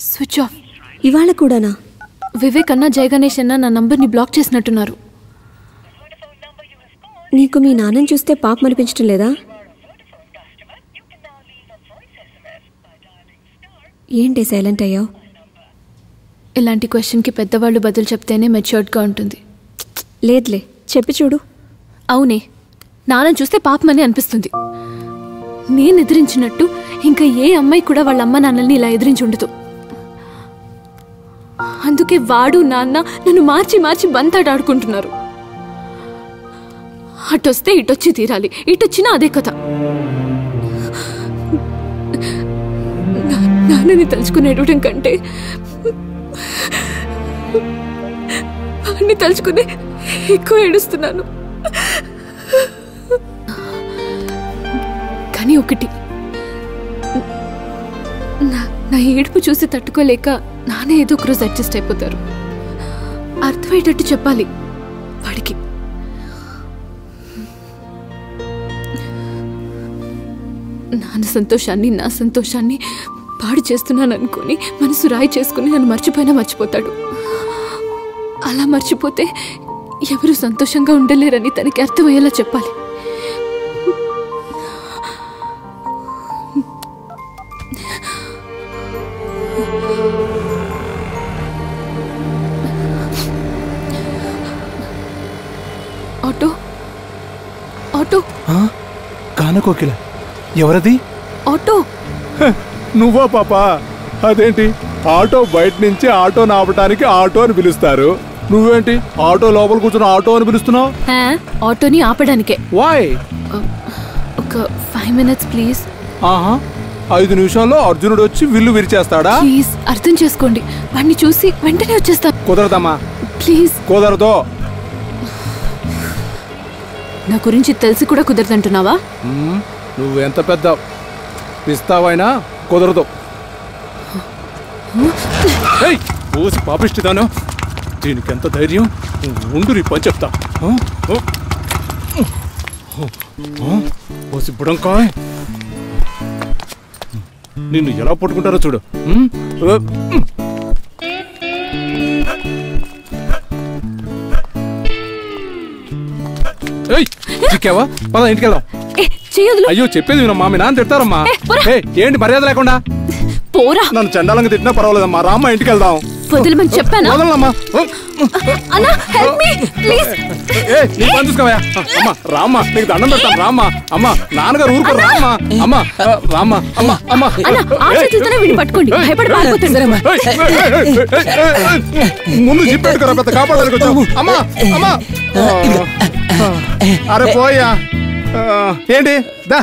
Switch off ఇవాళ కూడానా? వివేక్ అన్న జయ గణేష్ అన్న నా నంబర్ని బ్లాక్ చేసినట్టున్నారు. నీకు మీ నాన్నని చూస్తే పాపం అనిపించడం లేదా? ఏంటి సైలెంట్ అయ్యావు? ఇలాంటి క్వశ్చన్కి పెద్దవాళ్ళు బదులు చెప్తేనే మెచ్యూర్డ్గా ఉంటుంది. లేదులే చెప్పి చూడు. అవునే నాన్న చూస్తే పాపమని అనిపిస్తుంది. నేను ఎదిరించినట్టు ఇంకా ఏ అమ్మాయి కూడా వాళ్ళ అమ్మ నాన్నల్ని ఇలా ఎదిరించి ఉండదు. అందుకే వాడు నాన్న నన్ను మార్చి మార్చి బంతాడాడుకుంటున్నారు. అటొస్తే ఇటొచ్చి తీరాలి. ఇటొచ్చినా అదే కథ. నా- నాన్నని తలుచుకుని ఏడవడం కంటే వాడిని తలుచుకుని ఎక్కువ ఏడుస్తున్నాను. కానీ ఒకటి నా ఏడుపు చూసి తట్టుకోలేక నానే ఏదో ఒకరోజు అడ్జస్ట్ అయిపోతారు. అర్థమయ్యేటట్టు చెప్పాలి. వాడికి. నాన్న సంతోషాన్ని నా సంతోషాన్ని పాడు చేస్తున్నాను అనుకుని మనసు రాయి చేసుకుని నన్ను మర్చిపోయినా మర్చిపోతాడు. అలా మర్చిపోతే ఎవరు సంతోషంగా ఉండలేరని తనకి అర్థమయ్యేలా చెప్పాలి. ఆటో. కానకోకిల ఎవరది? ఆటో. నువ్వా పాపా? అదేంటి? ఆటో బయట నుంచి ఆటో ఆపటానికి ఆటో అని పిలుస్తారు. నువ్వేంటి? ఆటో లోపల కూర్చుని ఆటో అని పిలుస్తున్నావు? ఆటోని ఆపడానికే. వాయ్ ఒక ఫైవ్ మినిట్స్ ప్లీజ్ ఆహా ఐదు నిమిషాల్లో అర్జునుడు వచ్చి విల్లు విరిచేస్తాడా? ప్లీజ్ అర్థం చేసుకోండి. వాడిని చూసి వెంటనే వచ్చేస్తా. కుదరదమ్మా. ప్లీజ్ కుదరదు. నా గురించి తెలిసి కూడా కుదరదంటున్నావా? నువ్వు నువ్వెంత పెద్ద పిస్తావైనా కుదరదు. పోసి ఓసి పాపిష్టిదాను దీనికి ఎంత ధైర్యం? ఉండు నీ పని చెప్తా. ఓసి బుడంకాయ్. నిన్ను ఎలా పట్టుకుంటారో చూడు. చిక్కావా పద ఇంటికి వెళ్దాం అయ్యో చెప్పేది వినమ్మా మీ నాన్న తిడతారమ్మా ఏంటి మర్యాద లేకుండా పోరా నన్ను చండాలంగా తిట్టినా పర్వాలేదమ్మా రామ్మ ఇంటికి వెళ్దాం వదిలిమని చెప్పానా వదలమ్మా అన్నా హెల్ప్ మీ ప్లీజ్ ఏ నీ పని చూసుకోవయ్యా అమ్మా రామ్మ నీకు దండం పెడతాను రామ్మ అమ్మా నాన్నగారు ఊరుకో రామ్మ అమ్మా రామ్మ అమ్మా అమ్మా అన్నా ఆ ఏయ్, చేతులతోనే వీడిని పట్టుకోండి భయపడి పారిపోతాడు ఏయ్, ఏయ్, ఏయ్, ఏయ్, ఏయ్, ఏయ్, ముందు జిప్ పెట్టుకోరా పెద్ద కాపాడడానికి వచ్చావు అమ్మా అమ్మా ఆ, అరే పోయా ఏంటి? దా.